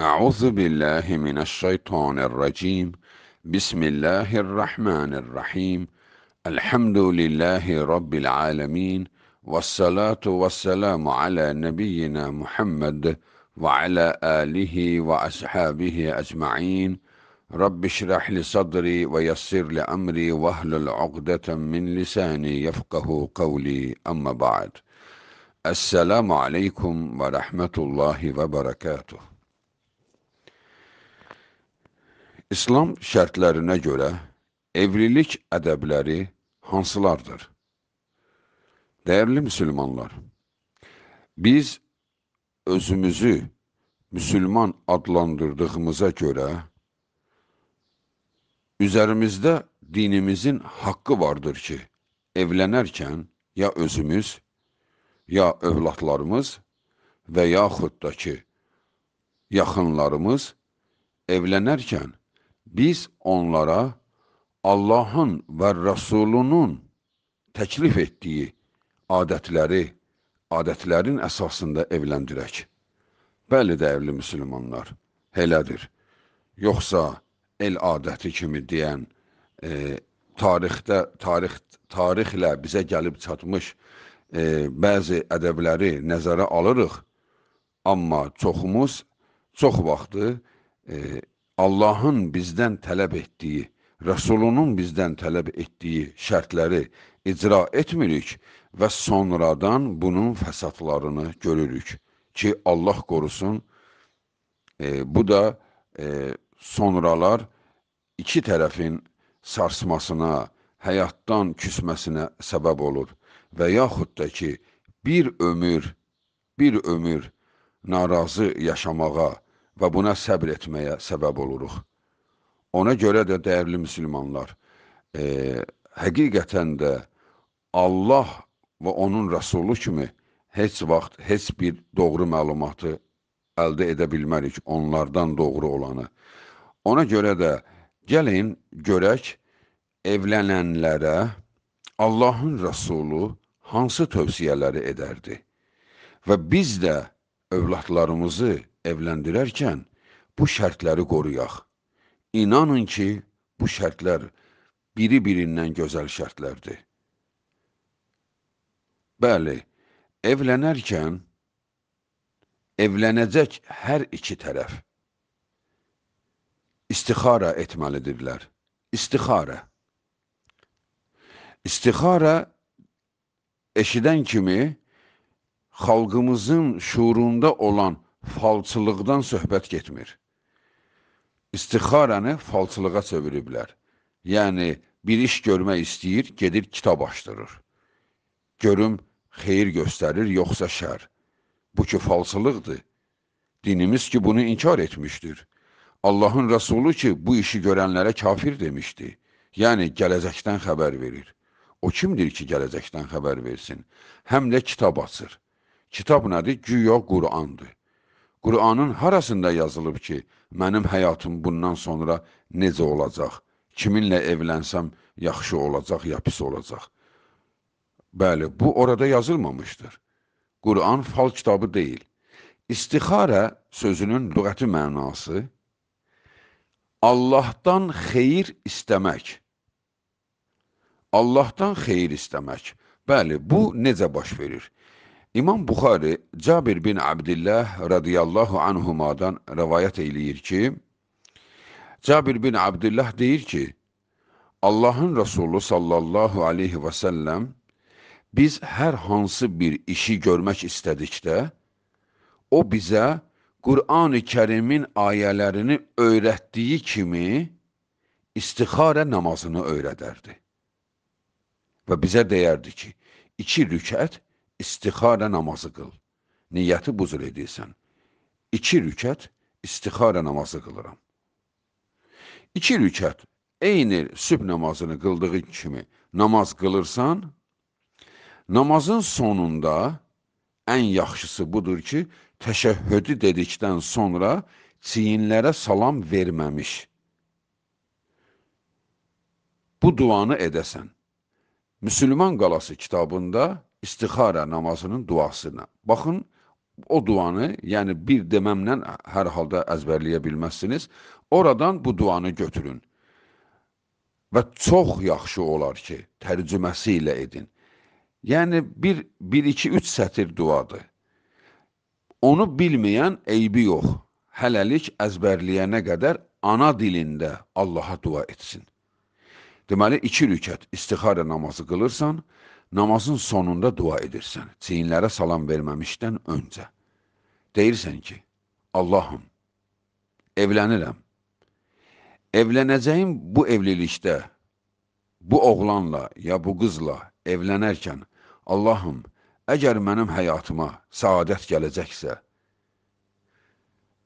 أعوذ بالله من الشيطان الرجيم. بسم الله الرحمن الرحيم. الحمد لله رب العالمين والصلاة والسلام على نبينا محمد وعلى آله وأصحابه أجمعين. رب اشرح لي صدري ويسر لي أمري واحلل عقدة من لساني يفقه قولي. أما بعد السلام عليكم ورحمة الله وبركاته. İslam şərtlərinə görə evlilik ədəbləri hansılardır? Dəyərli müsəlmanlar, biz özümüzü müsəlman adlandırdığımıza görə üzərimizdə dinimizin haqqı vardır ki, evlənərkən ya özümüz, ya övladlarımız və yaxud da ki, yaxınlarımız evlənərkən biz onlara Allahın və Rəsulunun təklif etdiyi adətləri, adətlərin əsasında evləndirək. Bəli, dəyərli müsəlmanlar, elədir. Yoxsa el adəti kimi deyən, e, tarixdə, tarix, tarixlə bizə gəlib çatmış e, bəzi ədəbləri nəzərə alırıq, amma çoxumuz çox vaxtı e, Allahın bizdən tələb etdiyi, Rəsulunun bizdən tələb etdiyi şərtləri icra etmirik və sonradan bunun fəsadlarını görürük ki, Allah qorusun, e, bu da e, sonralar iki tərəfin sarsmasına, həyatdan küsməsinə səbəb olur və yaxud da ki, bir ömür, bir ömür narazı yaşamağa, və buna səbr etməyə səbəb oluruq. Ona görə də, dəyərli müsəlmanlar, e, həqiqətən də Allah və onun rəsulu kimi heç vaxt heç bir doğru məlumatı əldə edə bilmərik onlardan doğru olanı. Ona görə də gəlin görək evlənənlərə Allahın rəsulu hansı tövsiyələri edərdi və biz də övladlarımızı evləndirərkən bu şərtləri qoruyaq. İnanın ki, bu şərtlər biri-birindən gözəl şərtlərdir. Bəli, evlənərkən evlənəcək hər iki tərəf istixara etməlidirlər. İstixara. İstixara eşidən kimi xalqımızın şuurunda olan falçılıqdan söhbət getmir. İstixaranı falçılığa çeviriblər. Yəni, bir iş görmək istəyir, gedir kitab açdırır. Görüm, xeyir göstərir, yoxsa şər. Bu ki, falçılıqdır. Dinimiz ki, bunu inkar etmişdir. Allahın Rəsulu ki, bu işi görənlərə kafir demişdi. Yəni, gələcəkdən xəbər verir. O kimdir ki, gələcəkdən xəbər versin? Həm də kitab açır. Kitab nədir? Güya Qur'andır. Qur'anın harasında yazılıb ki, mənim həyatım bundan sonra necə olacaq, kiminlə evlənsəm yaxşı olacaq, ya pis olacaq. Bəli, bu orada yazılmamışdır. Qur'an fal kitabı deyil. İstixarə sözünün lüğəti mənası Allahdan xeyir istəmək. Allahdan xeyir istəmək. Bəli, bu necə baş verir? İmam Buxari Cabir bin Abdillah radiyallahu anhumadan rəvayət eyləyir ki, Cabir bin Abdillah deyir ki, Allahın Rəsulü sallallahu aleyhi və səlləm biz hər hansı bir işi görmək istədikdə, o bizə Qur'an-ı kərimin ayələrini öyrətdiyi kimi istixarə namazını öyrədərdi. Və bizə deyərdi ki, iki rükət istixarə namazı qıl. Niyyəti buzur edirsən. İki rükət istixarə namazı qılıram. İki rükət eyni sübh namazını qıldığı kimi namaz qılırsan, namazın sonunda ən yaxşısı budur ki, təşəhhüdü dedikdən sonra çiyinlərə salam verməmiş. Bu duanı edəsən. Müslüman qalası kitabında istixara namazının duasına. Baxın, o duanı, yəni bir deməmlə hər halda əzbərləyə bilməzsiniz. Oradan bu duanı götürün. Və çox yaxşı olar ki, tərcüməsi ilə edin. Yəni bir 1 2 3 sətir duadır. Onu bilməyən eybi yox. Hələlik əzbərləyənə qədər ana dilində Allaha dua etsin. Deməli, iki rükət istixarə namazı qılırsan, namazın sonunda dua edirsən, çiyinlərə salam verməmişdən öncə. Deyirsən ki, Allahım, evlənirəm. Evlənəcəyim bu evlilikdə, bu oğlanla ya bu qızla evlənərkən, Allahım, əgər mənim həyatıma saadət gələcəksə,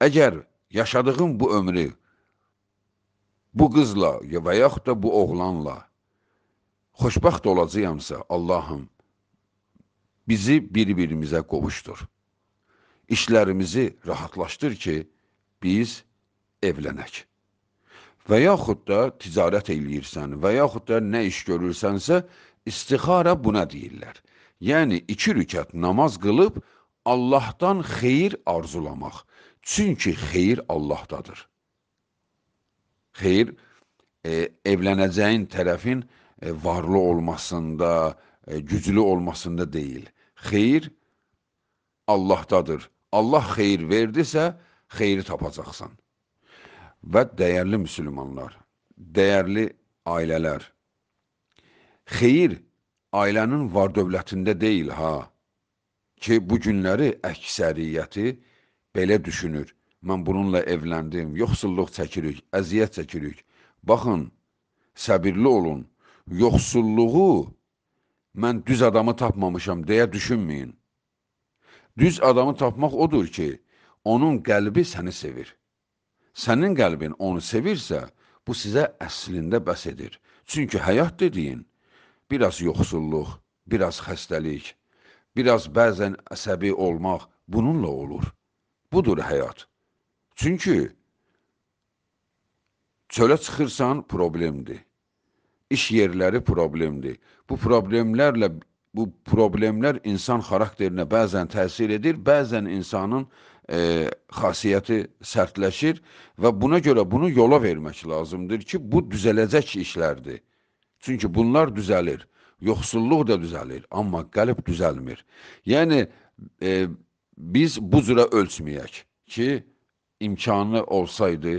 əgər yaşadığım bu ömrü bu qızla və yaxud da bu oğlanla xoşbəxt olacağamsa, Allahım, bizi bir-birimizə qovuşdur. İşlərimizi rahatlaşdır ki, biz evlənək. Və yaxud da ticarət eləyirsən və yaxud da nə iş görürsənsə, istixara buna deyirlər. Yəni, iki rükət namaz qılıb, Allahdan xeyir arzulamaq. Çünki xeyir Allahdadır. Xeyr, e, evlənəcəyin tərəfin e, varlı olmasında, e, güclü olmasında deyil. Xeyir Allahdadır. Allah xeyir verdisə, xeyri tapacaqsan. Və dəyərli müsəlmanlar, dəyərli ailələr, xeyir ailənin var dövlətində deyil ha, ki, bu günləri əksəriyyəti belə düşünür mən bununla evləndim, yoxsulluq çəkirik, əziyyət çəkirik. Baxın, səbirli olun, yoxsulluğu mən düz adamı tapmamışam deyə düşünməyin. Düz adamı tapmaq odur ki, onun qəlbi səni sevir. Sənin qəlbin onu sevirsə, bu sizə əslində bəs edir. Çünki həyat dediyin, biraz yoxsulluq, biraz xəstəlik, biraz bəzən əsəbi olmaq bununla olur. Budur həyat. Çünki çölə çıxırsan problemdir. İş yerləri problemdir. Bu problemlərlə bu problemlər insan xarakterinə bəzən təsir edir, bəzən insanın e, xasiyyəti sərtləşir və buna görə bunu yola vermək lazımdır ki, bu düzələcək işlərdir. Çünki bunlar düzəlir. Yoxsulluq da düzəlir, amma qəlb düzəlmir. Yəni, e, biz bu cürə ölçməyək ki, imkanı olsaydı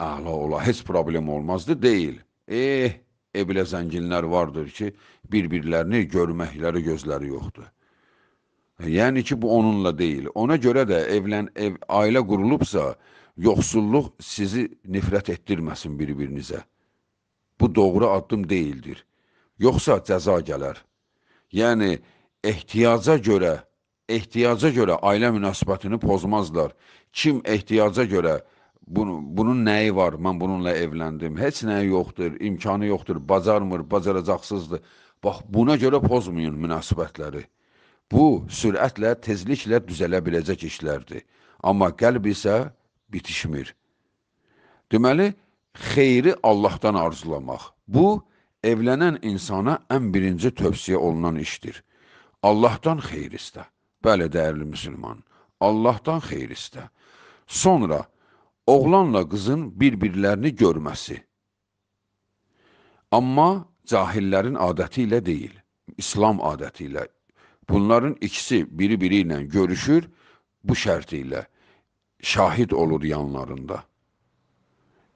əla ola, heç problem olmazdı, deyil. Eh, ebilə zənginlər vardır ki, bir-birlərini görməkləri gözləri yoxdur. Yəni ki, bu onunla deyil. Ona görə də evlən, ev, ailə qurulubsa, yoxsulluq sizi nifrət etdirməsin bir-birinizə. Bu doğru addım deyildir. Yoxsa cəza gələr. Yəni, ehtiyaca görə, ehtiyaca görə ailə münasibətini pozmazlar kim ehtiyaca görə bunu, bunun nəyi var, mən bununla evləndim, heç nəyi yoxdur, imkanı yoxdur, bacarmır, bacaracaqsızdır. Bax, buna görə pozmayın münasibətləri. Bu, sürətlə, tezliklə düzələ biləcək işlərdir. Amma qəlb isə bitişmir. Deməli, xeyri Allahdan arzulamaq. Bu, evlənən insana ən birinci tövsiyə olunan işdir. Allahdan xeyir istə. Bəli, dəyərli müsəlman, Allahdan xeyir istə. Sonra oğlanla qızın bir-birlərini görməsi. Amma cahillərin adəti ilə deyil, İslam adəti ilə. Bunların ikisi biri-biri görüşür, bu şərti ilə şahid olur yanlarında.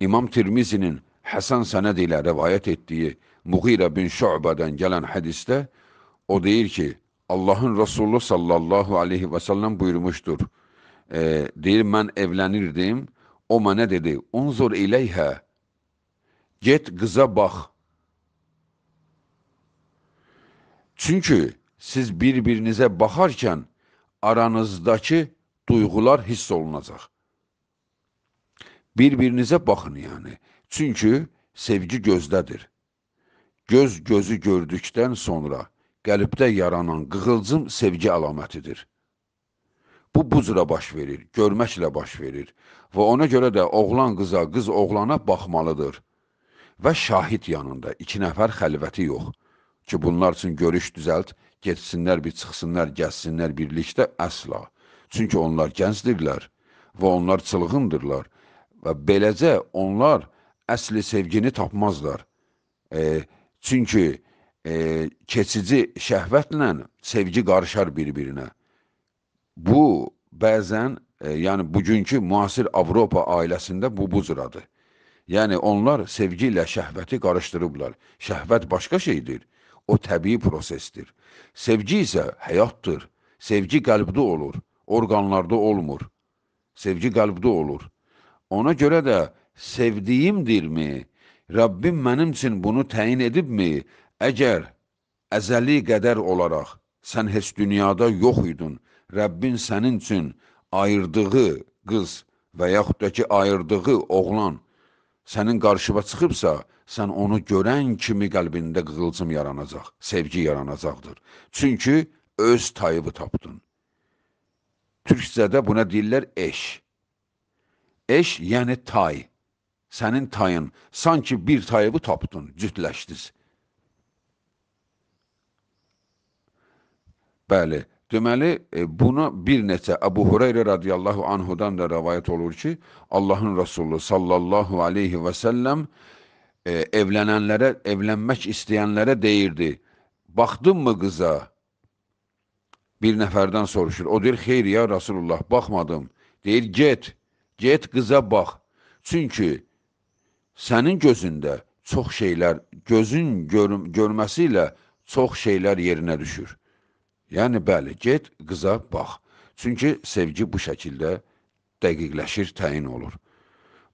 İmam Tirmizinin Həsən sənəd ilə rəvayət etdiyi Muğirə bin Şubədən gələn hədisdə o deyir ki, Allahın Resulü sallallahu aleyhi və səlləm buyurmuşdur e, deyir mən evlənirdim, o mənə dedi, unzur iləyhə, get qıza bax. Çünki siz bir-birinizə baxarkən aranızdakı duyğular hiss olunacaq. Bir-birinizə baxın yəni. Çünki sevgi gözdədir. Göz gözü gördükdən sonra qəlbdə yaranan qığılcım sevgi əlamətidir. Bu bu cürə baş verir, görməklə baş verir və ona görə də oğlan qıza, qız oğlana baxmalıdır. Və şahid yanında iki nəfər xəlvəti yox ki, bunlar üçün görüş düzəlt, getsinlər, bir çıxsınlar, gəzsinlər birlikdə əsla. Çünki onlar gəncdirlər və onlar çılğındırlar və beləcə onlar əsli sevgini tapmazlar. E, çünki e, keçici şəhvətlə sevgi qarışar bir-birinə. Bu bəzən, e, yəni bugünkü müasir Avropa ailəsində bu bu cüradır. Yəni onlar sevgi ilə şəhvəti qarışdırıblar. Şəhvət başqa şeydir. O təbii prosesdir. Sevgi isə həyatdır. Sevgi qəlbdə olur, orqanlarda olmur. Sevgi qəlbdə olur. Ona görə də sevdiyimdirmi? Rəbbim mənim üçün bunu təyin edibmi? Əgər əzəli qədər olaraq sən heç dünyada yox idin, Rəbbin sənin üçün ayırdığı qız və yaxud da ki, ayırdığı oğlan sənin qarşıva çıxıbsa, sən onu görən kimi qəlbində qığılcım yaranacaq, sevgi yaranacaqdır. Çünki öz tayıbı tapdın. Türkçədə buna deyirlər eş. Eş yəni tay. Sənin tayın. Sanki bir tayıbı tapdın, cütləşdiniz. Bəli, deməli, e, buna bir neçə Əbu Hureyre radiyallahu anhudan da rəvayət olur ki, Allahın Resulü sallallahu aleyhi və səlləm e, evlənənlərə, evlənmək istəyənlərə deyirdi, baxdın mı qıza? Bir nəfərdən soruşur. O deyir, xeyr ya Rasulullah, baxmadım. Deyir, get, get qıza bax. Çünki sənin gözündə çox şeylər, gözün gör görməsi ilə çox şeylər yerinə düşür. Yəni, bəli, get qıza bax. Çünki sevgi bu şəkildə dəqiqləşir, təyin olur.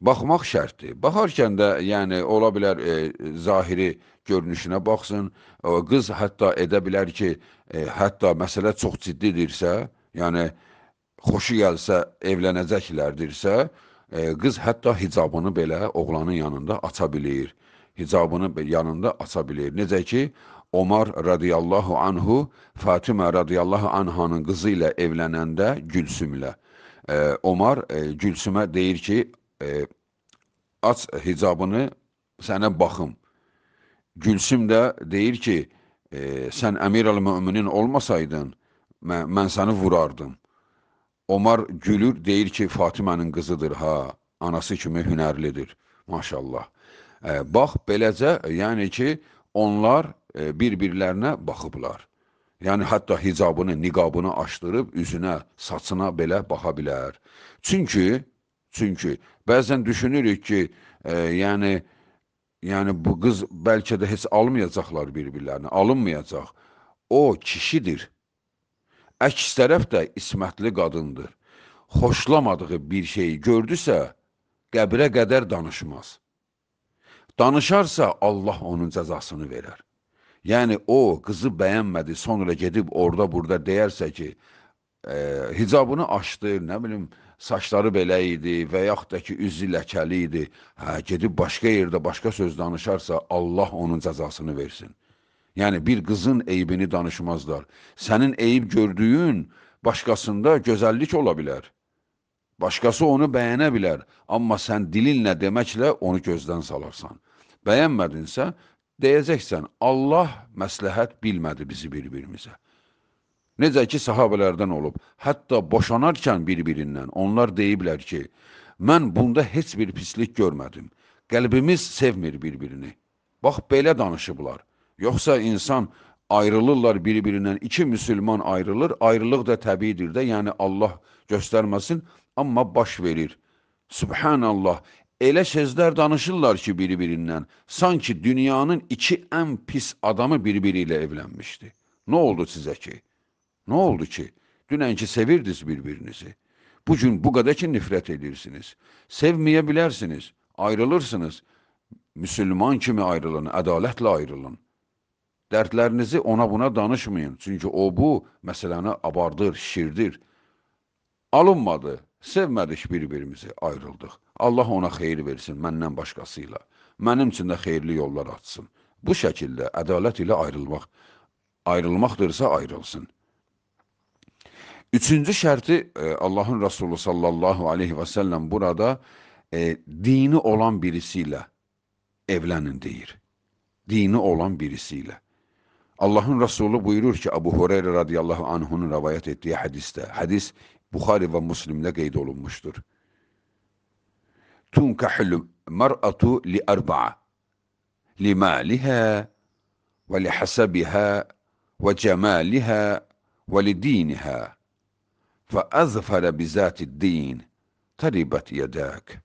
Baxmaq şərtdir. Baxarkən də, yəni, ola bilər e, zahiri görünüşünə baxsın. O, qız hətta edə bilər ki, e, hətta məsələ çox ciddidirsə, yəni, xoşu gəlsə, evlənəcəklərdirsə, e, qız hətta hicabını belə oğlanın yanında aça bilir. Hicabını yanında aça bilir. Necə ki, Omar radiyallahu anhu Fatimə radiyallahu anhanın qızı ilə evlənəndə Gülsümlə. E, Omar e, Gülsümə deyir ki, e, aç hicabını sənə baxım. Gülsüm də deyir ki, e, sən əmir əl-müminin olmasaydın, mən, mən səni vurardım. Omar gülür, deyir ki, Fatimənin qızıdır, ha, anası kimi hünərlidir, maşallah. E, bax, beləcə, yəni ki, onlar bir-birlərinə baxıblar. Yəni, hətta hicabını, niqabını açdırıb, üzünə, saçına belə baxa bilər. Çünki, Çünki bəzən düşünürük ki, e, yəni yəni bu qız bəlkə də heç almayacaqlar bir-birlərini, alınmayacaq. O kişidir. Əks tərəf də ismətli qadındır. Xoşlamadığı bir şeyi gördüsə, qəbrə qədər danışmaz. Danışarsa Allah onun cəzasını verər. Yəni o qızı bəyənmədi, sonra gedib orada burada deyərsə ki, e, hicabını açdı, nə bilim, saçları belə idi və yaxud da ki, üzü ləkəli idi, hə, gedib başqa yerdə başqa söz danışarsa, Allah onun cəzasını versin. Yəni, bir qızın eybini danışmazlar. Sənin eyib gördüyün başqasında gözəllik ola bilər. Başqası onu bəyənə bilər, amma sən dilinlə deməklə onu gözdən salarsan. Bəyənmədinsə, deyəcəksən, Allah məsləhət bilmədi bizi bir-birimizə. Necə ki, sahabələrdən olub. Hətta boşanarkən bir-birindən onlar deyiblər ki, mən bunda heç bir pislik görmədim. Qəlbimiz sevmir bir-birini. Bax, belə danışıblar. Yoxsa insan ayrılırlar bir-birindən, iki müsülman ayrılır, ayrılıq da təbiidir də, yəni Allah göstərməsin, amma baş verir. Subhanallah, elə sözlər danışırlar ki, biri-birindən, sanki dünyanın iki ən pis adamı bir-biri ilə evlənmişdi. Nə oldu sizə ki? Nə oldu ki? Dünənki sevirdiniz bir-birinizi. Bugün bu qədər ki, nifrət edirsiniz. Sevməyə bilərsiniz, ayrılırsınız. Müsülman kimi ayrılın, ədalətlə ayrılın. Dərdlərinizi ona buna danışmayın. Çünki o bu məsələni abardır, şişirdir. Alınmadı, sevmədik bir-birimizi, ayrıldıq. Allah ona xeyir versin, məndən başqasıyla. Mənim üçün də xeyirli yollar açsın. Bu şəkildə ədalət ilə ayrılmaq, ayrılmaqdırsa ayrılsın. Üçüncü şərti e, Allahın Resulü sallallahu aleyhi və səlləm burada e, dini olan birisi ilə evlənin deyir. Dini olan birisi ilə. Allahın Resulü buyurur ki, Abu Hureyre radiyallahu anhunun rəvayət etdiyi hədisdə, hədis Buxari və Müslimdə qeyd olunmuşdur. Və cemaliha və li diniha fa azfara bi zati din taribat yadak.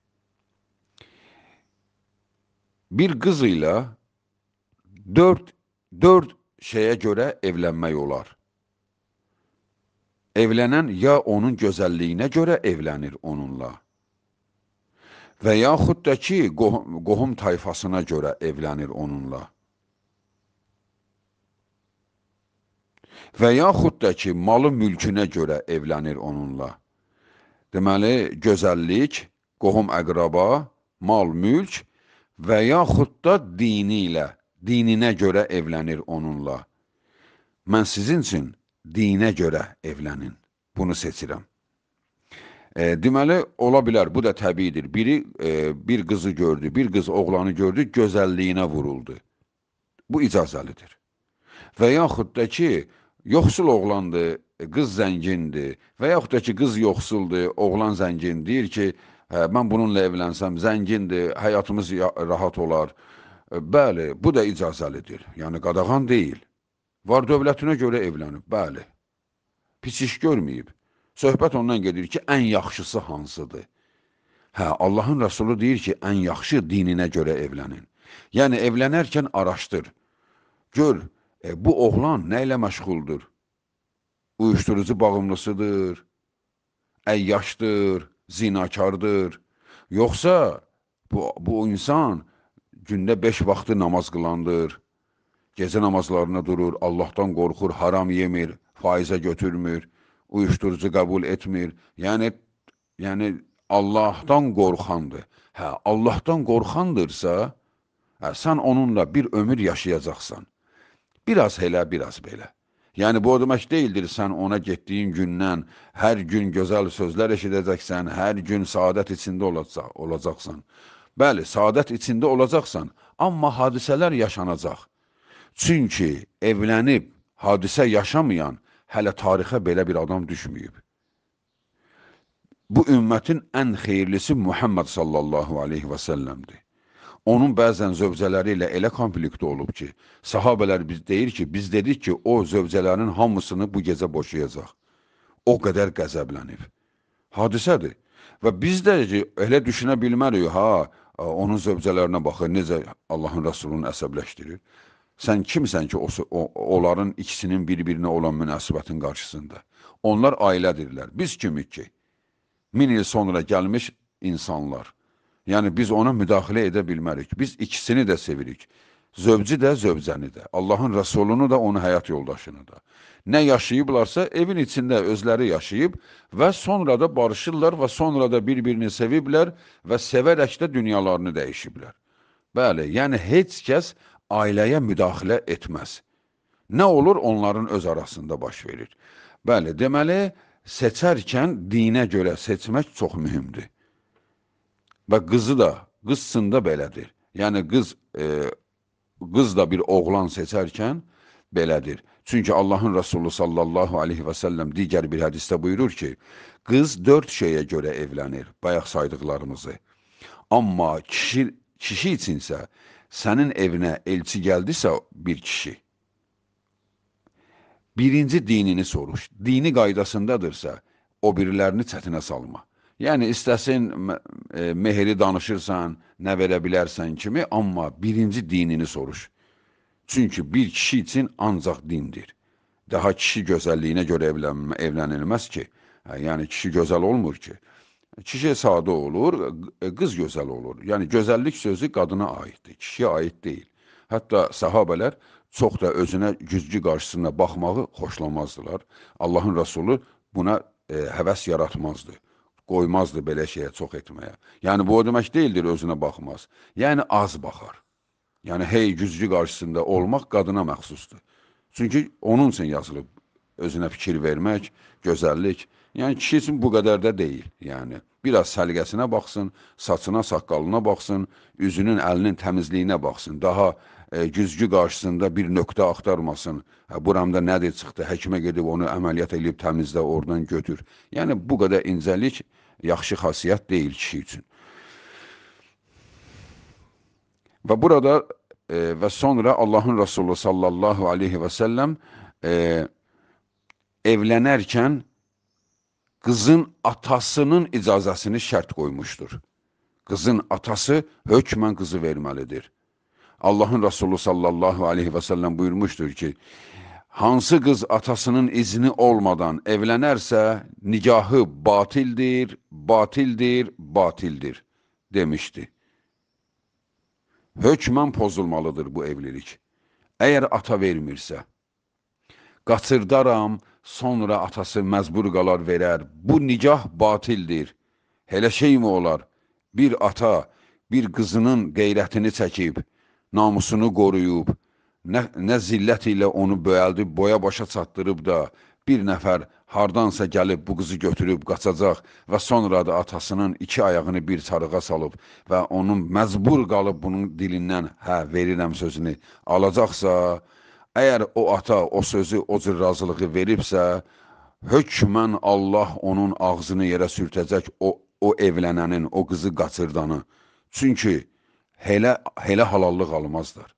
Bir qız ilə dörd, dörd şeyə görə evlənmək olar. Evlənən ya onun gözəlliyinə görə evlənir onunla və yaxud da ki, qohum, qohum tayfasına görə evlənir onunla. Və yaxud da ki, malı mülkünə görə evlənir onunla. Deməli, gözəllik, qohum əqraba, mal, mülk və yaxud da dini ilə, dininə görə evlənir onunla. Mən sizin üçün dinə görə evlənin. Bunu seçirəm. E, deməli, ola bilər, bu da təbiidir. Biri e, bir qızı gördü, bir qız oğlanı gördü, gözəlliyinə vuruldu. Bu icazəlidir. Və yaxud da ki, yoxsul oğlandır, qız zəngindir və yaxud da ki, qız yoxsuldur, oğlan zəngin deyir ki, hə, mən bununla evlənsəm, zəngindir, həyatımız rahat olar. E, bəli, bu da icazəlidir. Yəni, qadağan deyil. Var dövlətinə görə evlənib, bəli. Pis iş görməyib. Söhbət ondan gedir ki, ən yaxşısı hansıdır? Hə, Allahın Rəsulu deyir ki, ən yaxşı dininə görə evlənin. Yəni, evlənərkən araşdır. Gör, e, bu oğlan nə ilə məşğuldur? Uyuşturucu bağımlısıdır, əyyaşdır, zinakardır. Yoxsa bu, bu insan gündə beş vaxtı namaz qılandır, gecə namazlarına durur, Allahdan qorxur, haram yemir, faizə götürmür, uyuşturucu qəbul etmir. Yəni yəni Allahdan qorxandır. Hə, Allahdan qorxandırsa, hə, sən onunla bir ömür yaşayacaqsan. Biraz elə, biraz belə. Yəni bu o demək deyildir sən ona getdiyin gündən hər gün gözəl sözlər eşidəcəksən, hər gün saadət içində olacaq, olacaqsan. Bəli, saadət içində olacaqsan, amma hadisələr yaşanacaq. Çünki evlənib hadisə yaşamayan hələ tarixə belə bir adam düşməyib. Bu ümmətin ən xeyirlisi Muhammed sallallahu aleyhi və səlləmdir. Onun bəzən zövcələri ilə elə konflikti olub ki, sahabələr biz deyir ki, biz dedik ki, o zövcələrin hamısını bu gecə boşayacaq. O qədər qəzəblənib. Hadisədir. Və biz də ki, elə düşünə bilmərik, ha, onun zövcələrinə baxır, necə Allahın Rəsulunu əsəbləşdirir. Sən kimsən ki, o, o, onların ikisinin bir-birinə olan münasibətin qarşısında? Onlar ailədirlər. Biz kimik ki? Min il sonra gəlmiş insanlar. Yəni, biz ona müdaxilə edə bilmərik. Biz ikisini də sevirik. Zövcü də, zövcəni də. Allahın rəsulunu da, onun həyat yoldaşını da. Nə yaşayıblarsa, evin içində özləri yaşayıb və sonra da barışırlar və sonra da bir-birini seviblər və sevərək də dünyalarını dəyişiblər. Bəli, yəni heç kəs ailəyə müdaxilə etməz. Nə olur onların öz arasında baş verir. Bəli, deməli, seçərkən dinə görə seçmək çox mühümdür. Və qızı da, qızsın da belədir. Yəni, qız, e, qız da bir oğlan seçərkən belədir. Çünki Allahın Rasulü sallallahu aleyhi və səlləm digər bir hədisdə buyurur ki, qız dörd şeyə görə evlənir, bayaq saydıqlarımızı. Amma kişi, kişi içinsə sənin evinə elçi gəldisə bir kişi, birinci dinini soruş. Dini qaydasındadırsa, o birilərini çətinə salma. Yəni, istəsin e, mehri danışırsan, nə verə bilərsən kimi, amma birinci dinini soruş. Çünki bir kişi üçün ancaq dindir. Daha kişi gözəlliyinə görə evlənilməz ki, hə, yəni kişi gözəl olmur ki. Kişi sadə olur, qız gözəl olur. Yəni gözəllik sözü qadına aiddir, kişiyə aid deyil. Hətta səhabələr çox da özünə güzgü qarşısında baxmağı xoşlamazdılar. Allahın Rəsulu buna e, həvəs yaratmazdı. Qoymazdı belə şeyə çox etməyə. Yəni bu o demək deyildir özünə baxmaz. Yəni az baxar. Yəni hey güzgü qarşısında olmaq qadına məxsusdur. Çünki onun üçün yazılıb özünə fikir vermək, gözəllik. Yəni kişi üçün bu qədər də deyil. Yəni biraz səliqəsinə baxsın, saçına, saqqalına baxsın, üzünün, əlinin təmizliyinə baxsın. Daha e, güzgü qarşısında bir nöqtə axtarmasın. Hə, buramda nədir çıxdı? Həkimə gedib onu əməliyyat edib təmizlə, oradan götür. Yəni bu qədər incəlik yaxşı xasiyyət deyil kişi üçün. Və burada e, və sonra Allahın Resulü sallallahu aleyhi və səlləm e, evlənərkən qızın atasının icazəsini şərt qoymuşdur. Qızın atası hökmən qızı verməlidir. Allahın Resulü sallallahu aleyhi və səlləm buyurmuşdur ki, hansı qız atasının izni olmadan evlənərsə, nigahı batildir, batildir, batildir demişdi. Hökmən pozulmalıdır bu evlilik. Əgər ata vermirsə, qaçırdaram, sonra atası məcbur qalar verər. Bu nicah batildir. Elə şeymi olar? Bir ata bir qızının qeyrətini çəkib, namusunu qoruyub, nə, nə zillət ilə onu böyəldib, boya başa çatdırıb da, bir nəfər hardansa gəlib bu qızı götürüb qaçacaq və sonra da atasının iki ayağını bir çarığa salıb və onun məcbur qalıb bunun dilindən hə verirəm sözünü alacaqsa, Əgər o ata o sözü, o cür razılığı veribsə, hökmən Allah onun ağzını yerə sürtəcək o, o evlənənin, o qızı qaçırdanı. Çünki hələ, hələ halallıq almazlar.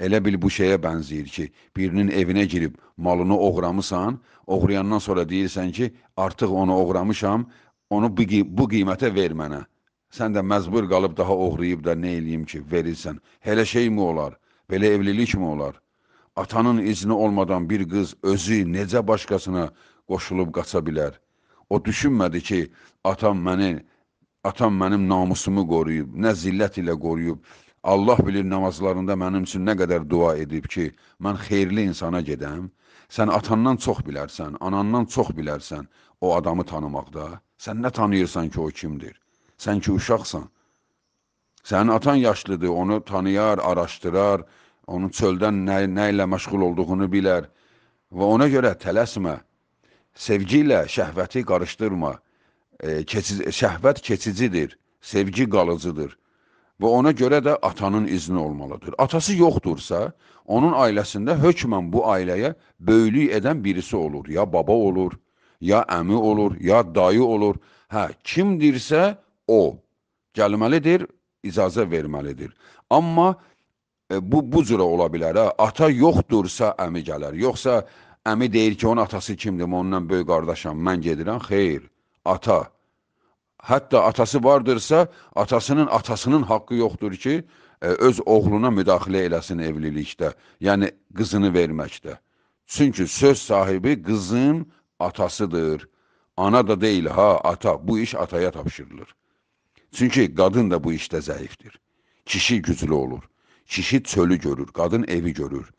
Elə bil bu şeyə bənzəyir ki, birinin evinə girib malını oğramısan, oğrayandan sonra deyirsən ki, artıq onu oğramışam, onu bu, bu qiymətə ver mənə. Sən də məcbur qalıb daha oğrayıb da nə eləyim ki, verirsən. Hələ şey mi olar? Belə evlilik mi olar? Atanın izni olmadan bir qız özü necə başqasına qoşulub qaça bilər? O düşünmədi ki, atam məni, atam mənim namusumu qoruyub, nə zillət ilə qoruyub. Allah bilir namazlarında mənim üçün nə qədər dua edib ki, mən xeyirli insana gedəm. Sən atandan çox bilərsən, anandan çox bilərsən o adamı tanımaqda. Sən nə tanıyırsan ki, o kimdir? Sən ki, uşaqsan. Sənin atan yaşlıdır, onu tanıyar, araşdırar, onun çöldən nə, nə ilə məşğul olduğunu bilər və ona görə tələsmə. Sevgi ilə şəhvəti qarışdırma. E, keçiz, şəhvət keçicidir, sevgi qalıcıdır. Və ona görə də atanın izni olmalıdır. Atası yoxdursa, onun ailəsində hökmən bu ailəyə böyülük edən birisi olur. Ya baba olur, ya əmi olur, ya dayı olur. Hə, kimdirsə o gəlməlidir, icazə verməlidir. Amma bu bu cürə ola bilər. Hə? Ata yoxdursa əmi gələr. Yoxsa əmi deyir ki, onun atası kimdir? Ondan böyük qardaşam, mən gedirəm. Xeyr, ata. Hətta atası vardırsa, atasının atasının haqqı yoxdur ki, e, öz oğluna müdaxilə eləsin evlilikdə, yəni qızını verməkdə. Çünki söz sahibi qızın atasıdır. Ana da deyil, ha, ata. Bu iş ataya tapşırılır. Çünki qadın da bu işdə zəifdir. Kişi güclü olur. Kişi çölü görür, qadın evi görür.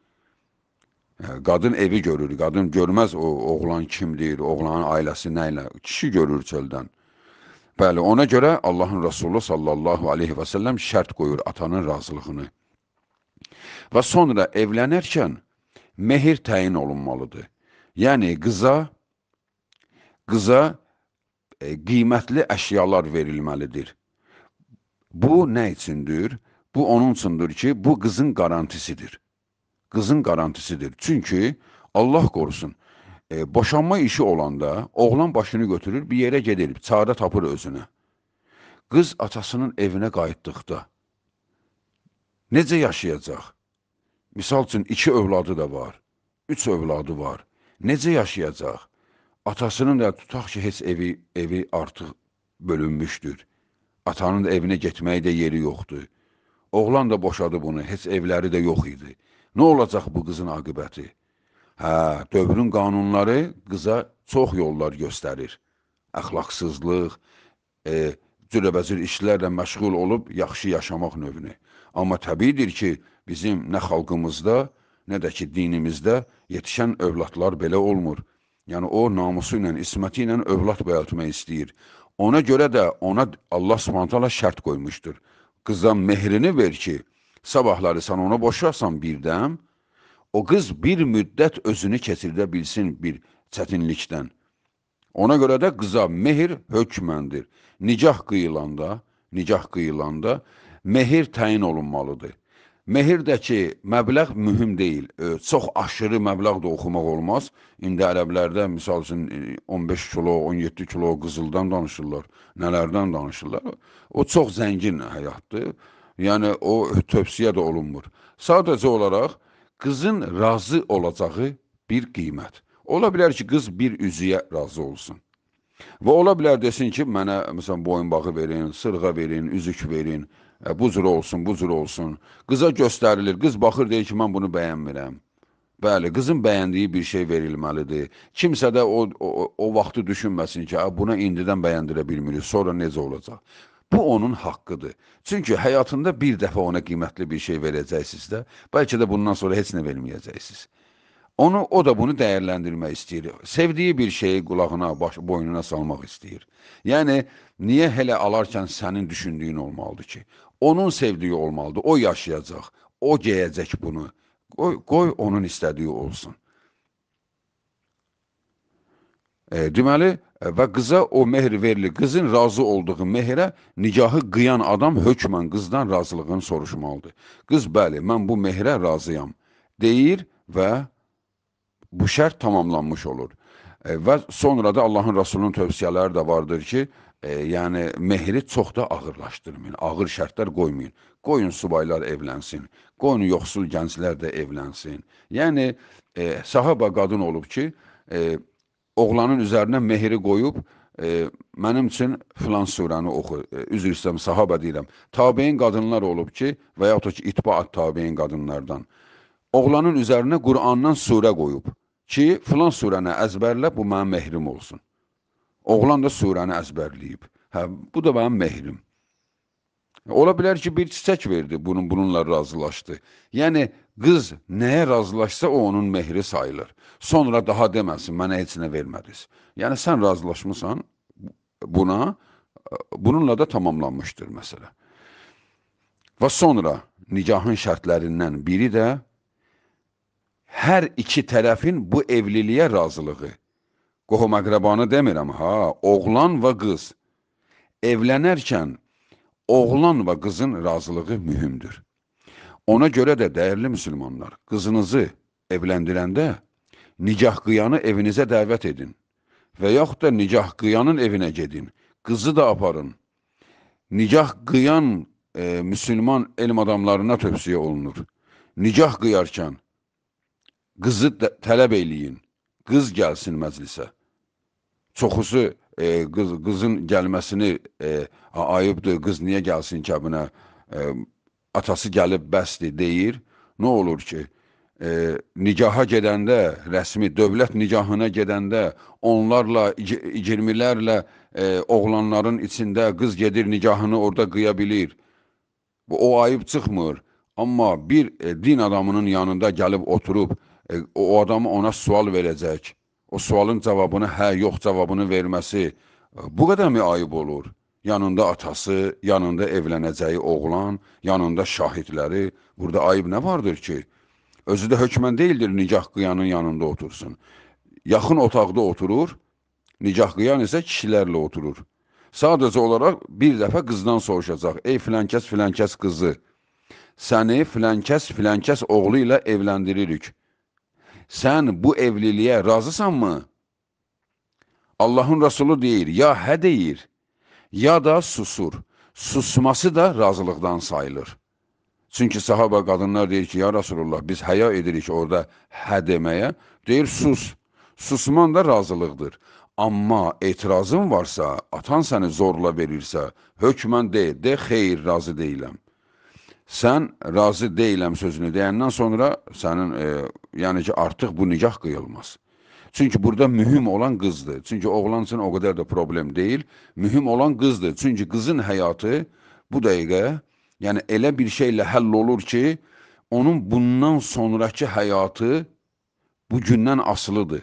Qadın evi görür, qadın görməz o oğlan kimdir, oğlanın ailəsi nə ilə. Kişi görür çöldən. Bəli, ona görə Allahın Resulü sallallahu aleyhi və səlləm şərt qoyur atanın razılığını. Və sonra evlənərkən mehir təyin olunmalıdır. Yəni qıza qıza e, qiymətli əşyalar verilməlidir. Bu nə üçündür? Bu onun üçündür ki, bu qızın garantisidir. Qızın garantisidir. Çünki Allah qorusun, e, boşanma işi olanda oğlan başını götürür, bir yerə gedir, çarə tapır özünə. Qız atasının evinə qayıtdıqda necə yaşayacaq? Misal üçün, iki övladı da var, üç övladı var. Necə yaşayacaq? Atasının da tutaq ki, heç evi, evi artıq bölünmüşdür. Atanın da evinə getməyə də yeri yoxdur. Oğlan da boşadı bunu, heç evləri də yox idi. Nə olacaq bu qızın aqibəti? Hə, dövrün qanunları qıza çox yollar göstərir. Əxlaqsızlıq, e, cürəbəcür işlərlə məşğul olub yaxşı yaşamaq növünü. Amma təbiidir ki, bizim nə xalqımızda, nə də ki dinimizdə yetişən övladlar belə olmur. Yəni o namusu ilə, isməti ilə övlad böyətmək istəyir. Ona görə də ona Allah Subhanahu şərt qoymuşdur qıza mehrini ver ki, sabahları sən onu boşarsan birdən, o qız bir müddət özünü keçirdə bilsin bir çətinlikdən. Ona görə də qıza mehir hökməndir. Nicah qıyılanda, nicah qıyılanda mehir təyin olunmalıdır. Mehirdəki məbləğ mühüm deyil. E, çox aşırı məbləğ də oxumaq olmaz. İndi ərəblərdə misal üçün e, 15 kilo, 17 kilo qızıldan danışırlar, nələrdən danışırlar. O çox zəngin həyatdır. Yəni o tövsiyə də olunmur. Sadəcə olaraq qızın razı olacağı bir qiymət. Ola bilər ki, qız bir üzüyə razı olsun. Və ola bilər desin ki, mənə məsələn boyunbağı verin, sırğa verin, üzük verin, e, bu cür olsun, bu cür olsun. Qıza göstərilir, qız baxır deyir ki, mən bunu bəyənmirəm. Bəli, qızın bəyəndiyi bir şey verilməlidir. Kimsə də o, o, o vaxtı düşünməsin ki, "A, buna indidən bəyəndirə bilmirik, sonra necə olacaq? Bu onun haqqıdır. Çünki həyatında bir dəfə ona qiymətli bir şey verəcəksinizsə, bəlkə də bundan sonra heç nə verməyəcəksiniz. Onu o da bunu dəyərləndirmək istəyir. Sevdiyi bir şeyi qulağına, baş, boynuna salmaq istəyir. Yəni niyə hələ alarkən sənin düşündüyün olmalıdır ki? Onun sevdiyi olmalıdır. O yaşayacaq. O geyəcək bunu. Qoy, qoy onun istədiyi olsun. E, deməli, e, və qıza o mehr verilir. Qızın razı olduğu mehrə nicahı qıyan adam hökmən qızdan razılığını soruşmalıdır. Qız, bəli, mən bu mehrə razıyam deyir və bu şərt tamamlanmış olur. E, və sonra da Allahın Rasulunun tövsiyələri də vardır ki, e, yəni mehri çox da ağırlaşdırmayın, ağır şərtlər qoymayın. Qoyun subaylar evlənsin, qoyun yoxsul gənclər də evlənsin. Yəni e, sahaba qadın olub ki, e, oğlanın üzərinə mehri qoyub, e, mənim üçün filan surəni oxu, e, üzr istəyirəm, sahaba deyirəm. Tabein qadınlar olub ki, və yaxud da ki, itbaat tabein qadınlardan. Oğlanın üzərinə Qur'andan surə qoyub ki, filan surəni əzbərlə, bu mənim mehrim olsun. Oğlan da surəni əzbərləyib. Hə, bu da mənim mehrim. Ola bilər ki, bir çiçək verdi, bunun bununla razılaşdı. Yəni qız nəyə razılaşsa o onun mehri sayılır. Sonra daha deməsin, mənə heç nə vermədiniz. Yəni sən razılaşmısan buna, bununla da tamamlanmışdır məsələ. Və sonra nikahın şərtlərindən biri də hər iki tərəfin bu evliliyə razılığı. Qohum əqrəbanı demirəm, ha, oğlan və qız. Evlənərkən oğlan və qızın razılığı mühümdür. Ona görə də dəyərli müsəlmanlar, qızınızı evləndirəndə nicah qıyanı evinizə dəvət edin və yaxud da nicah qıyanın evinə gedin, qızı da aparın. Nicah qıyan e, müsəlman elm adamlarına tövsiyə olunur. Nicah qıyarkən qızı tələb eləyin, qız gəlsin məclisə. Çoxusu e, qız, qızın gəlməsini e, ayıbdır, qız niyə gəlsin kəbinə, e, atası gəlib bəsdir deyir. Nə olur ki, e, nigaha gedəndə, rəsmi dövlət nigahına gedəndə onlarla, icirmilərlə e, oğlanların içində qız gedir nigahını orada qıya bilir. O ayıb çıxmır. Amma bir e, din adamının yanında gəlib oturub, o adamı ona sual verəcək o sualın cavabını hə, yox cavabını verməsi bu qədərmi ayıb olur? Yanında atası, yanında evlənəcəyi oğlan, yanında şahidləri, burada ayıb nə vardır ki? Özü də hökmən deyildir nicah qıyanın yanında otursun. Yaxın otaqda oturur, nicah qıyan isə kişilərlə oturur. Sadəcə olaraq bir dəfə qızdan soruşacaq, ey filankəs filankəs qızı, səni filankəs filankəs oğlu ilə evləndiririk. Sən bu evliliyə razısanmı? Allahın Rasulü deyir, ya hə deyir, ya da susur. Susması da razılıqdan sayılır. Çünki sahaba qadınlar deyir ki, ya Rasulullah, biz həya edirik orada hə deməyə. Deyir, sus. Susman da razılıqdır. Amma etirazın varsa, atan səni zorla verirsə, hökmən de, de, xeyr, razı deyiləm sən razı deyiləm sözünü deyəndən sonra sənin e, yəni ki artıq bu nikah qıyılmaz. Çünki burada mühüm olan qızdır. Çünki oğlan üçün o qədər də problem deyil. Mühüm olan qızdır. Çünki qızın həyatı bu dəqiqə yəni elə bir şeylə həll olur ki, onun bundan sonrakı həyatı bu gündən asılıdır.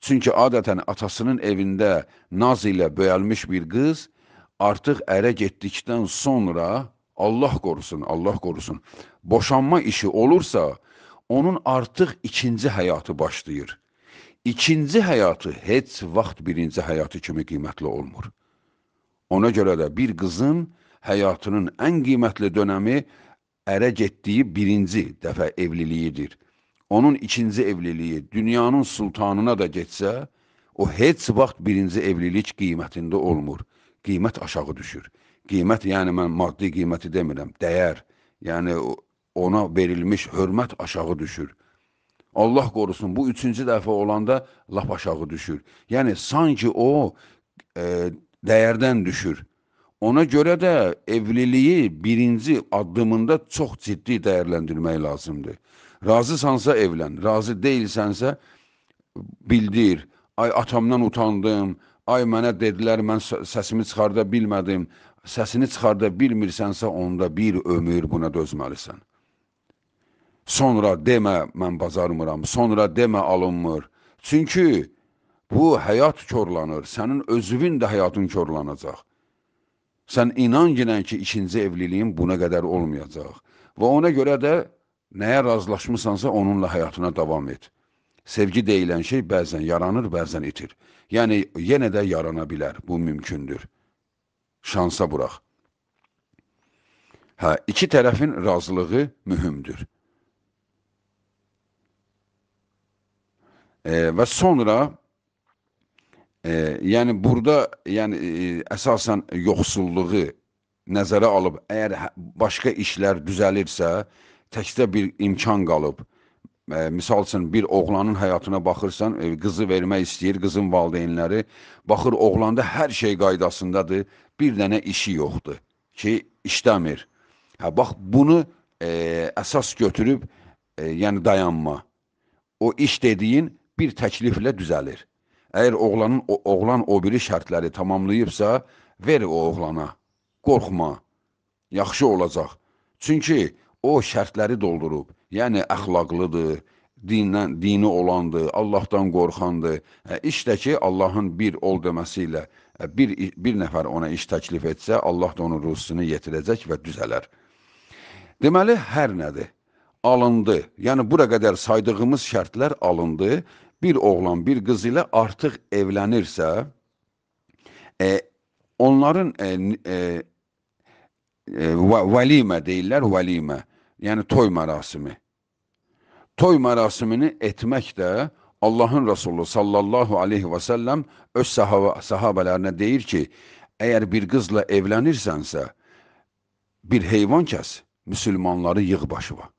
Çünki adətən atasının evində naz ilə böyəlmiş bir qız artıq ərə getdikdən sonra Allah qorusun, Allah qorusun. Boşanma işi olursa, onun artıq ikinci həyatı başlayır. ikinci həyatı heç vaxt birinci həyatı kimi qiymətli olmur. Ona görə də bir qızın həyatının ən qiymətli dönəmi ərə getdiyi birinci dəfə evliliyidir. Onun ikinci evliliyi dünyanın sultanına da getsə, o heç vaxt birinci evlilik qiymətində olmur. Qiymət aşağı düşür. Qiymət, yəni mən maddi qiyməti demirəm, dəyər, yəni ona verilmiş hörmət aşağı düşür. Allah qorusun, bu üçüncü dəfə olanda lap aşağı düşür. Yəni sanki o e, dəyərdən düşür. Ona görə də evliliyi birinci addımında çox ciddi dəyərləndirmək lazımdır. Razısansa evlən, razı deyilsənsə bildir. Ay atamdan utandım. Ay mənə dedilər, mən səsimi çıxarda bilmədim. Səsini çıxarda bilmirsənsə onda bir ömür buna dözməlisən. Sonra demə mən bacarmıram, sonra demə alınmır. Çünki bu həyat korlanır, sənin özünün də həyatın korlanacaq. Sən inan ginən ki, ikinci evliliyin buna qədər olmayacaq. Və ona görə də nəyə razılaşmısansa onunla həyatına davam et. Sevgi deyilən şey bəzən yaranır, bəzən itir. Yəni yenə də yarana bilər. Bu mümkündür. Şansa burax. Hə, iki tərəfin razılığı mühümdür. E, və sonra e, yəni burada yəni e, əsasən yoxsulluğu nəzərə alıb əgər hə- başqa işlər düzəlirsə, təkcə bir imkan qalıb. E, misal üçün bir oğlanın həyatına baxırsan, e, qızı vermək istəyir, qızın valideynləri baxır oğlanda hər şey qaydasındadır, bir dənə işi yoxdur ki, işləmir. Hə bax bunu e, əsas götürüb e, yəni dayanma. O iş dediyin bir təkliflə düzəlir. Əgər oğlanın o, oğlan o biri şərtləri tamamlayıbsa, ver o oğlana. Qorxma. Yaxşı olacaq. Çünki o şərtləri doldurub. Yəni əxlaqlıdır, dindən dini olandır, Allahdan qorxandır. Hə, iş də ki, Allahın bir ol deməsi ilə hə, bir bir nəfər ona iş təklif etsə, Allah da onun ruzusunu yetirəcək və düzələr. Deməli, hər nədir? Alındı. Yəni, bura qədər saydığımız şərtlər alındı. Bir oğlan, bir qız ilə artıq evlənirsə, e, onların e, e, e, vəlimə deyirlər, vəlimə. Yəni, toy mərasimi. Toy mərasimini etmək də Allahın Resulü sallallahu aleyhi və səlləm öz sahaba, sahabələrinə deyir ki, əgər bir qızla evlənirsənsə, bir heyvan kəs, müsəlmanları yığ başıva.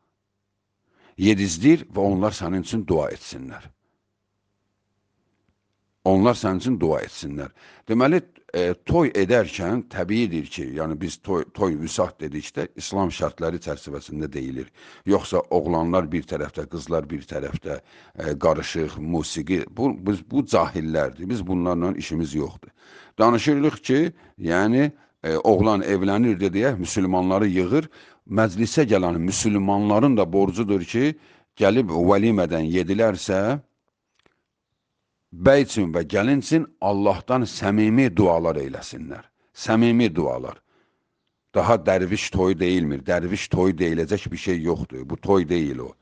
Yedizdir və onlar sənin üçün dua etsinlər. Onlar sənin üçün dua etsinlər. Deməli, e, toy edərkən təbiidir ki, yəni biz toy, toy vüsat dedikdə İslam şərtləri çərçivəsində deyilir. Yoxsa oğlanlar bir tərəfdə, qızlar bir tərəfdə, e, qarışıq, musiqi, bu, biz, bu cahillərdir. Biz bunlarla işimiz yoxdur. Danışırıq ki, yəni e, oğlan evlənir deyə müsəlmanları yığır. Məclisə gələn müsəlmanların da borcudur ki, gəlib vəlimədən yedilərsə, bəy üçün və gəlin üçün Allahdan səmimi dualar eyləsinlər. Səmimi dualar. Daha dərviş toyu deyilmir. Dərviş toyu deyiləcək bir şey yoxdur. Bu toy deyil o.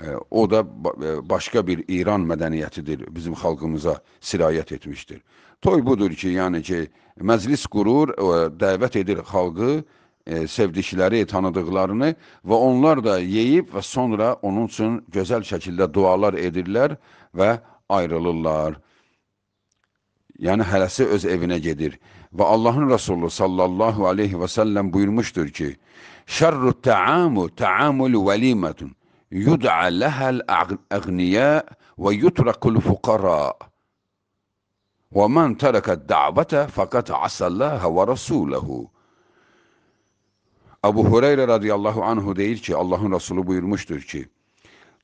E, O da e, başqa bir İran mədəniyyətidir. Bizim xalqımıza sirayət etmişdir. Toy budur ki, yəni ki, məclis qurur, e, dəvət edir xalqı, e, sevdikləri, tanıdıqlarını və onlar da yeyib və sonra onun üçün gözəl şəkildə dualar edirlər və ayrılırlar. Yəni hələsi öz evinə gedir. Və Allahın Resulü sallallahu aleyhi və səlləm buyurmuşdur ki, Şərrü təamu təamul vəlimətun yud'a ləhəl əğniyə və yutrakul fuqara və mən tərəkə dəvətə fəqət asəlləhə və rasuləhu Abu Hureyre radiyallahu anhu deyir ki, Allahın Resulü buyurmuşdur ki,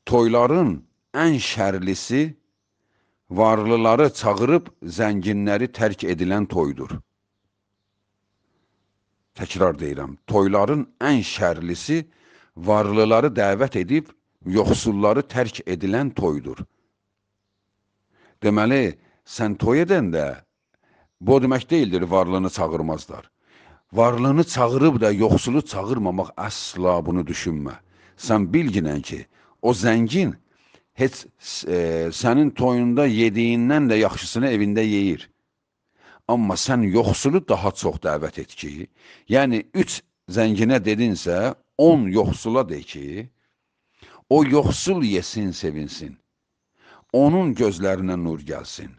toyların ən şərlisi varlıları çağırıb zənginləri tərk edilən toydur. Təkrar deyirəm, toyların ən şərlisi varlıları dəvət edib yoxsulları tərk edilən toydur. Deməli, sən toy edəndə bu demək deyildir varlığını çağırmazlar. Varlığını çağırıb da yoxsulu çağırmamaq əsla bunu düşünmə. Sən bilginən ki, o zəngin heç e, sənin toyunda yediyindən də yaxşısını evində yeyir. Amma sən yoxsulu daha çox dəvət et ki, yəni 3 zənginə dedinsə, 10 yoxsula de ki, o yoxsul yesin, sevinsin. Onun gözlərinə nur gəlsin.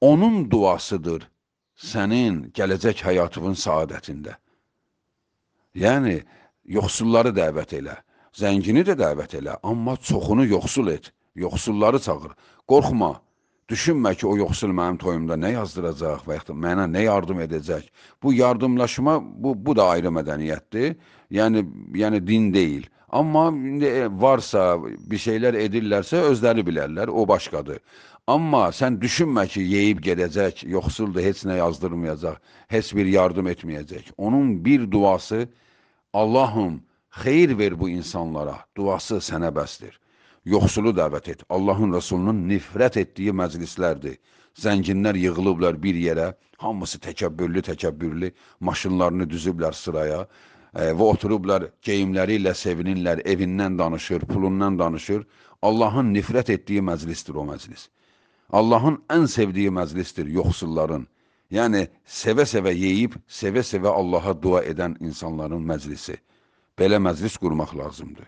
Onun duasıdır sənin gələcək həyatının saadətində. Yəni, yoxsulları dəvət elə, zəngini də dəvət elə, amma çoxunu yoxsul et, yoxsulları çağır. Qorxma, düşünmə ki, o yoxsul mənim toyumda nə yazdıracaq və yaxud mənə nə yardım edəcək. Bu yardımlaşma, bu, bu da ayrı mədəniyyətdir. Yəni, yəni din deyil. Amma varsa, bir şeylər edirlərsə, özləri bilərlər, o başqadır. Amma sən düşünmə ki, yeyib gedəcək, yoxsuldur, heç nə yazdırmayacaq, heç bir yardım etməyəcək. Onun bir duası, Allahım, xeyir ver bu insanlara, duası sənə bəsdir. Yoxsulu dəvət et. Allahın Rəsulunun nifrət etdiyi məclislərdir. Zənginlər yığılıblar bir yerə, hamısı təkəbbürlü, təkəbbürlü, maşınlarını düzüblər sıraya e, və oturublar geyimləri ilə sevinirlər, evindən danışır, pulundan danışır. Allahın nifrət etdiyi məclisdir o məclis. Allahın ən sevdiyi məclisdir yoxsulların. Yəni, sevə-sevə yeyib, sevə-sevə Allaha dua edən insanların məclisi. Belə məclis qurmaq lazımdır.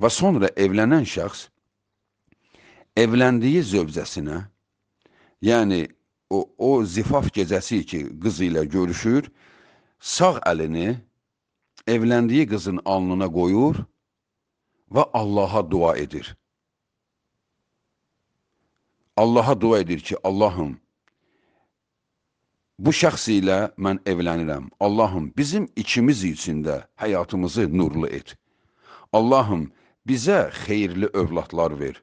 Və sonra evlənən şəxs evləndiyi zövcəsinə, yəni o, o zifaf gecəsi ki, qız ilə görüşür, sağ əlini evləndiyi qızın alnına qoyur və Allaha dua edir. Allaha dua edir ki, Allahım, bu şəxs ilə mən evlənirəm. Allahım, bizim ikimiz içində həyatımızı nurlu et. Allahım, bizə xeyirli övladlar ver.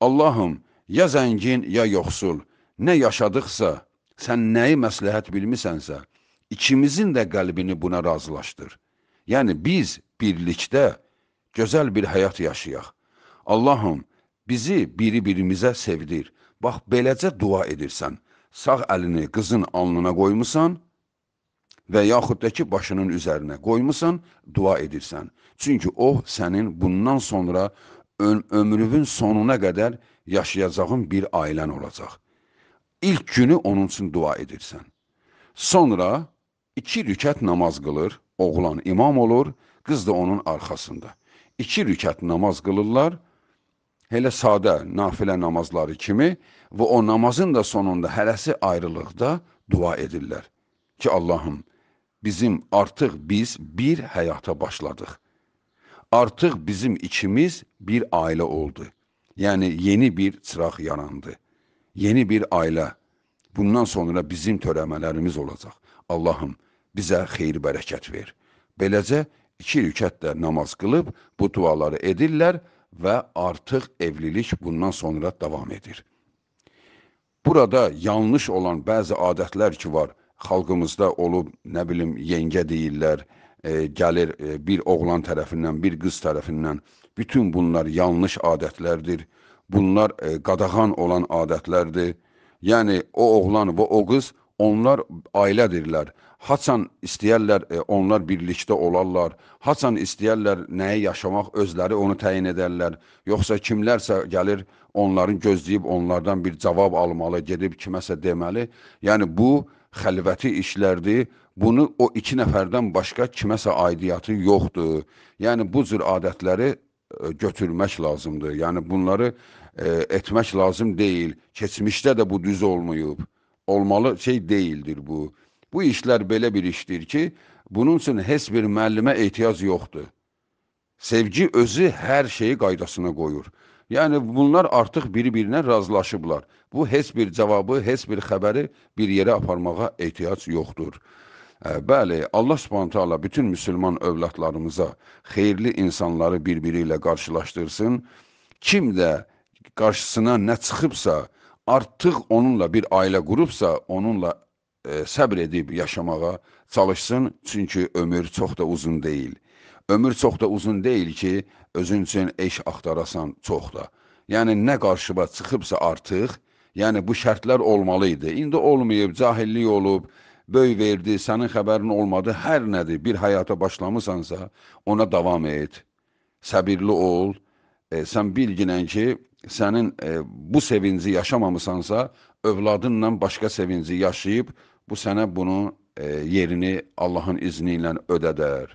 Allahım, ya zəngin, ya yoxsul, nə yaşadıqsa, sən nəyi məsləhət bilmisənsə, ikimizin də qəlbini buna razılaşdır. Yəni, biz birlikdə gözəl bir həyat yaşayaq. Allahım, bizi biri-birimizə sevdir. Bax, beləcə dua edirsən. Sağ əlini qızın alnına qoymusan və yaxud da ki, başının üzərinə qoymusan, dua edirsən. Çünki o, sənin bundan sonra ömrünün sonuna qədər yaşayacağın bir ailən olacaq. İlk günü onun üçün dua edirsən. Sonra iki rükət namaz qılır, oğlan imam olur, qız da onun arxasında. İki rükət namaz qılırlar, elə sadə nafilə namazları kimi və o namazın da sonunda hərəsi ayrılıqda dua edirlər ki, Allahım, bizim artıq biz bir həyata başladıq. Artıq bizim içimiz bir ailə oldu. Yəni, yeni bir çıraq yarandı. Yeni bir ailə. Bundan sonra bizim törəmələrimiz olacaq. Allahım, bizə xeyir bərəkət ver. Beləcə, iki rükət də namaz qılıb bu duaları edirlər və artıq evlilik bundan sonra davam edir. Burada yanlış olan bəzi adətlər ki var, xalqımızda olub, nə bilim, yengə deyirlər, e, gəlir e, bir oğlan tərəfindən, bir qız tərəfindən. Bütün bunlar yanlış adətlərdir. Bunlar e, qadağan olan adətlərdir. Yəni, o oğlan və o qız, onlar ailədirlər. Haçan istəyərlər, e, onlar birlikdə olarlar. Haçan istəyərlər nəyi yaşamaq, özləri onu təyin edərlər. Yoxsa kimlərsə gəlir, onların gözləyib onlardan bir cavab almalı, gedib kiməsə deməli. Yəni, bu xəlvəti işlərdir. Bunu o iki nəfərdən başqa kiməsə aidiyyatı yoxdur. Yəni, bu cür adətləri e, götürmək lazımdır. Yəni, bunları e, etmək lazım deyil. Keçmişdə də bu düz olmayıb. Olmalı şey deyildir bu. Bu işlər belə bir işdir ki, bunun üçün heç bir müəllimə ehtiyac yoxdur. Sevgi özü hər şeyi qaydasına qoyur. Yəni, bunlar artıq biri-birinə razılaşıblar. Bu, heç bir cavabı, heç bir xəbəri bir yerə aparmağa ehtiyac yoxdur. Bəli, Allah subhanətə Allah bütün müsəlman övladlarımıza xeyirli insanları bir-biri ilə qarşılaşdırsın. Kim də qarşısına nə çıxıbsa, artıq onunla bir ailə qurubsa, onunla e, səbr edib yaşamağa çalışsın, çünki ömür çox da uzun deyil. Ömür çox da uzun deyil ki, özün üçün eş axtarasan çox da. Yəni, nə qarşıba çıxıbsa artıq, yəni bu şərtlər olmalı idi. İndi olmayıb, cahillik olub, böy verdi, sənin xəbərin olmadı, hər nədir, bir həyata başlamısansa, ona davam et, səbirli ol, e, sən bilginən ki, sənin e, bu sevinci yaşamamısansa, övladınla başqa sevinci yaşayıb, bu sənə bunu e, yerini Allahın izni ilə ödədər.